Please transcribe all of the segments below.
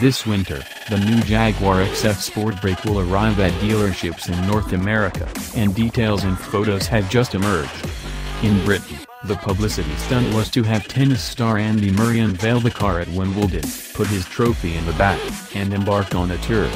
This winter, the new Jaguar XF Sportbrake will arrive at dealerships in North America, and details and photos have just emerged. In Britain, the publicity stunt was to have tennis star Andy Murray unveil the car at Wimbledon, put his trophy in the back, and embark on a tour.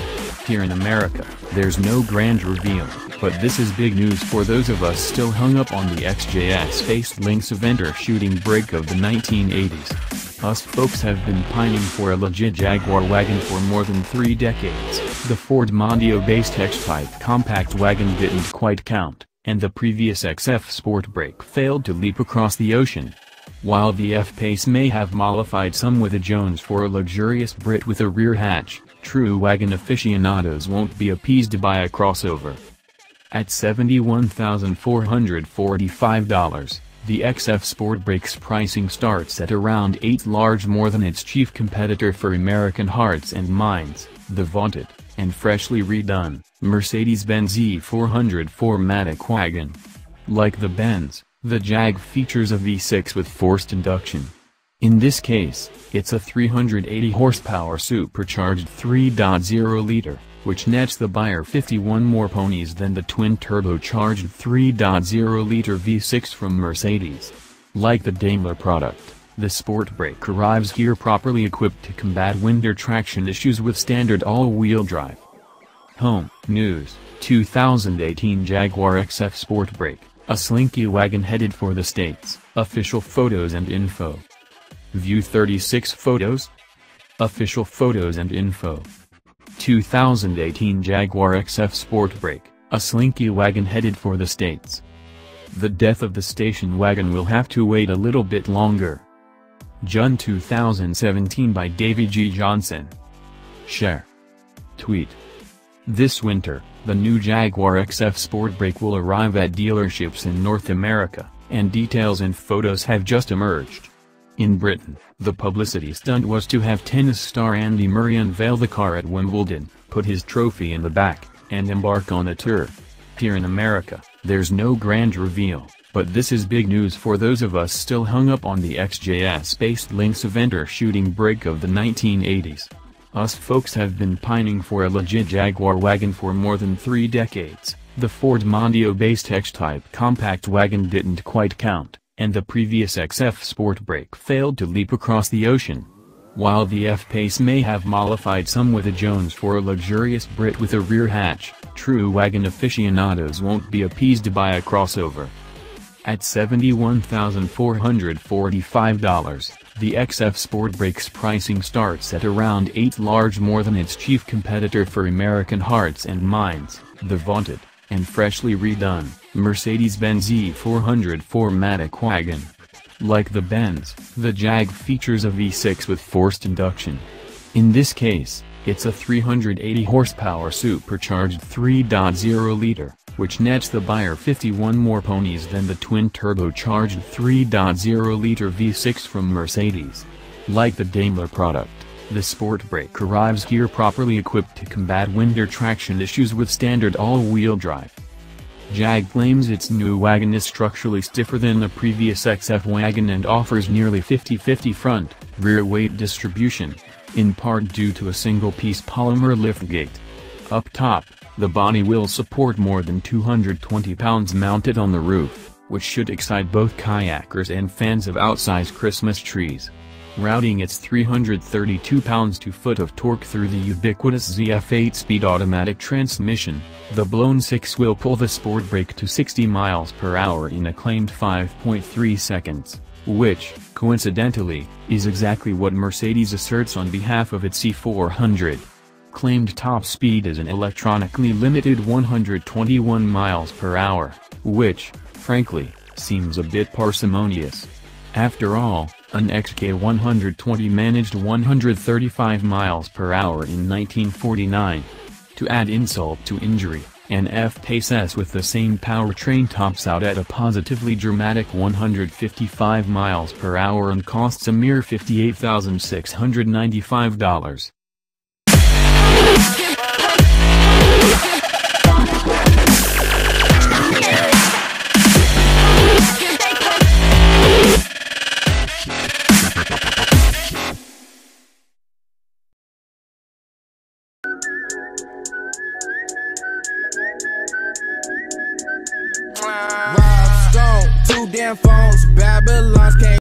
Here in America, there's no grand reveal, but this is big news for those of us still hung up on the XJS-faced Lynx Eventer shooting brake of the 1980s. Us folks have been pining for a legit Jaguar wagon for more than three decades. The Ford Mondeo-based X-Type compact wagon didn't quite count, and the previous XF Sportbrake failed to leap across the ocean. While the F-Pace may have mollified some with a Jones for a luxurious Brit with a rear hatch, true wagon aficionados won't be appeased by a crossover. At $71,445, the XF Sportbrake's pricing starts at around 8 large more than its chief competitor for American hearts and minds, the vaunted, and freshly redone, Mercedes-Benz E400 4MATIC wagon. Like the Benz, the Jag features a V6 with forced induction. In this case, it's a 380 horsepower supercharged 3.0-liter which nets the buyer 51 more ponies than the twin-turbocharged 3.0-liter V6 from Mercedes. Like the Daimler product, the Sportbrake arrives here properly equipped to combat winter traction issues with standard all-wheel drive. Home News 2018 Jaguar XF Sportbrake, a slinky wagon headed for the States. Official photos and info. View 36 photos. Official photos and info. 2018 Jaguar XF Sportbrake, a slinky wagon headed for the States. The death of the station wagon will have to wait a little bit longer. June 2017 by Davey G. Johnson. Share. Tweet. This winter, the new Jaguar XF Sportbrake will arrive at dealerships in North America, and details and photos have just emerged. In Britain, the publicity stunt was to have tennis star Andy Murray unveil the car at Wimbledon, put his trophy in the back, and embark on a tour. Here in America, there's no grand reveal, but this is big news for those of us still hung up on the XJS-based Lynx Eventer shooting brake of the 1980s. Us folks have been pining for a legit Jaguar wagon for more than three decades. The Ford Mondeo-based X-Type compact wagon didn't quite count and the previous XF Sportbrake failed to leap across the ocean. While the F-Pace may have mollified some with a Jones for a luxurious Brit with a rear hatch, true wagon aficionados won't be appeased by a crossover. At $71,445, the XF Sportbrake's pricing starts at around 8 large more than its chief competitor for American hearts and minds, the vaunted and freshly redone, Mercedes-Benz E400 4MATIC wagon. Like the Benz, the Jag features a V6 with forced induction. In this case, it's a 380 horsepower supercharged 3.0-liter, which nets the buyer 51 more ponies than the twin-turbocharged 3.0-liter V6 from Mercedes. Like the Daimler product, the Sportbrake arrives here properly equipped to combat winter traction issues with standard all-wheel drive. Jag claims its new wagon is structurally stiffer than the previous XF wagon and offers nearly 50-50 front, rear weight distribution, in part due to a single-piece polymer liftgate. Up top, the body will support more than 220 pounds mounted on the roof, which should excite both kayakers and fans of outsized Christmas trees routing its 332 pounds-to-foot of torque through the ubiquitous ZF 8-speed automatic transmission, the blown 6 will pull the Sportbrake to 60 miles per hour in a claimed 5.3 seconds, which, coincidentally, is exactly what Mercedes asserts on behalf of its E400. Claimed top speed is an electronically limited 121 miles per hour, which, frankly, seems a bit parsimonious. After all, an XK120 managed 135 miles per hour in 1949. To add insult to injury, an F-Pace S with the same powertrain tops out at a positively dramatic 155 miles per hour and costs a mere $58,695. Rob Stone, two damn phones, Babylon's came.